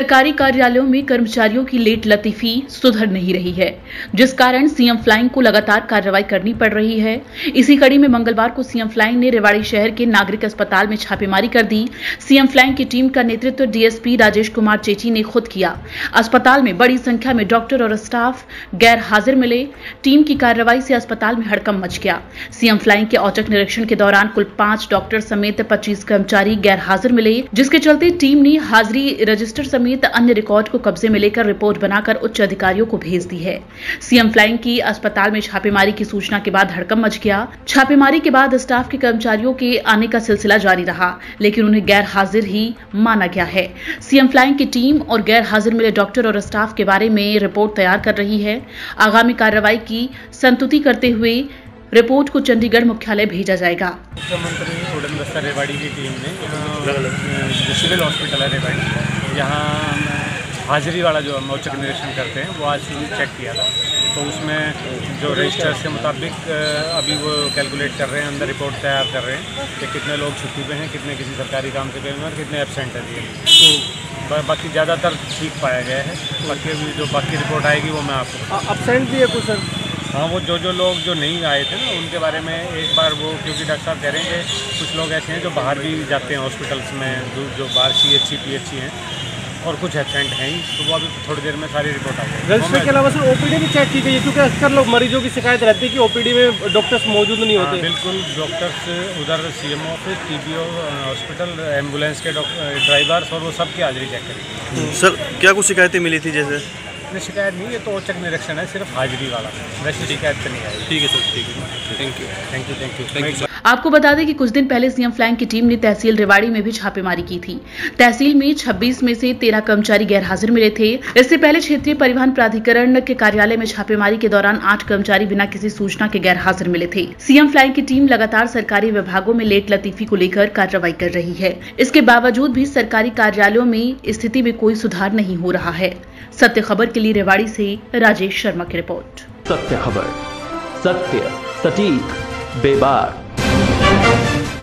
सरकारी कार्यालयों में कर्मचारियों की लेट लतीफी सुधर नहीं रही है, जिस कारण सीएम फ्लाइंग को लगातार कार्रवाई करनी पड़ रही है। इसी कड़ी में मंगलवार को सीएम फ्लाइंग ने रेवाड़ी शहर के नागरिक अस्पताल में छापेमारी कर दी। सीएम फ्लाइंग की टीम का नेतृत्व डीएसपी राजेश कुमार चेची ने खुद किया। अस्पताल में बड़ी संख्या में डॉक्टर और स्टाफ गैर हाजिर मिले। टीम की कार्रवाई से अस्पताल में हड़कम मच गया। सीएम फ्लाइंग के औचक निरीक्षण के दौरान कुल पाँच डॉक्टर समेत पच्चीस कर्मचारी गैर हाजिर मिले, जिसके चलते टीम ने हाजिरी रजिस्टर समेत अन्य रिकॉर्ड को कब्जे में लेकर रिपोर्ट बनाकर उच्च अधिकारियों को भेज दी है। सीएम फ्लाइंग की अस्पताल में छापेमारी की सूचना के बाद हड़कम मच गया। छापेमारी के बाद स्टाफ के कर्मचारियों के आने का सिलसिला जारी रहा, लेकिन उन्हें गैर हाजिर ही माना गया है। सीएम फ्लाइंग की टीम और गैर हाजिर मिले डॉक्टर और स्टाफ के बारे में रिपोर्ट तैयार कर रही है। आगामी कार्रवाई की संतुति करते हुए रिपोर्ट को चंडीगढ़ मुख्यालय भेजा जाएगा। मुख्यमंत्री रेवाड़ी की टीम ने सिविल हॉस्पिटल है रेवाड़ी। यहाँ हाजिरी वाला जो हम औचक निरीक्षण करते हैं, वो आज चेक किया था। तो उसमें जो रजिस्टर्स के मुताबिक अभी वो कैलकुलेट कर रहे हैं, अंदर रिपोर्ट तैयार कर रहे हैं कि कितने लोग छुट्टी पे हैं, कितने किसी सरकारी काम से गए हैं और कितने एबसेंट हैं। तो बाकी ज़्यादातर ठीक पाया गया है। बाकी जो बाकी रिपोर्ट आएगी, वो मैं आपको एबसेंट भी है कुछ, सर? हाँ वो जो जो लोग जो नहीं आए थे ना उनके बारे में एक बार वो क्योंकि डॉक्टर साहब कह रहे हैं कि कुछ लोग ऐसे हैं जो बाहर भी जाते हैं हॉस्पिटल्स में जो जो बाहर C H C P H C हैं और कुछ एबसेंट हैं ही। तो वो अभी थोड़ी देर में सारी रिपोर्ट आ जाएगी रजिस्टर के अलावा सर ओपीडी भी चेक की गई है क्योंकि अक्सर लोग मरीजों की शिकायत रहती है कि ओपीडी में डॉक्टर्स मौजूद नहीं हाँ, होते बिल्कुल डॉक्टर्स उधर C M office T B hospital ambulance के ड्राइवर्स और वो सब की हाजिरी चेक करेंगे सर क्या कुछ शिकायतें मिली थी जैसे? नहीं शिकायत नहीं ये तो औचक निरीक्षण है सिर्फ़ हाजिरी वाला। वैसे शिकायत तो नहीं आई ठीक है सर ठीक है। Thank you thank you thank you thank you आपको बता दें कि कुछ दिन पहले सीएम फ्लैंग की टीम ने तहसील रेवाड़ी में भी छापेमारी की थी। तहसील में 26 में से 13 कर्मचारी गैर हाजिर मिले थे। इससे पहले क्षेत्रीय परिवहन प्राधिकरण के कार्यालय में छापेमारी के दौरान आठ कर्मचारी बिना किसी सूचना के गैर हाजिर मिले थे। सीएम फ्लैंग की टीम लगातार सरकारी विभागों में लेट लतीफी को लेकर कार्रवाई कर रही है। इसके बावजूद भी सरकारी कार्यालयों में स्थिति में कोई सुधार नहीं हो रहा है। सत्य खबर के लिए रेवाड़ी से राजेश शर्मा की रिपोर्ट। सत्य खबर सत्य सटीक बेबाक।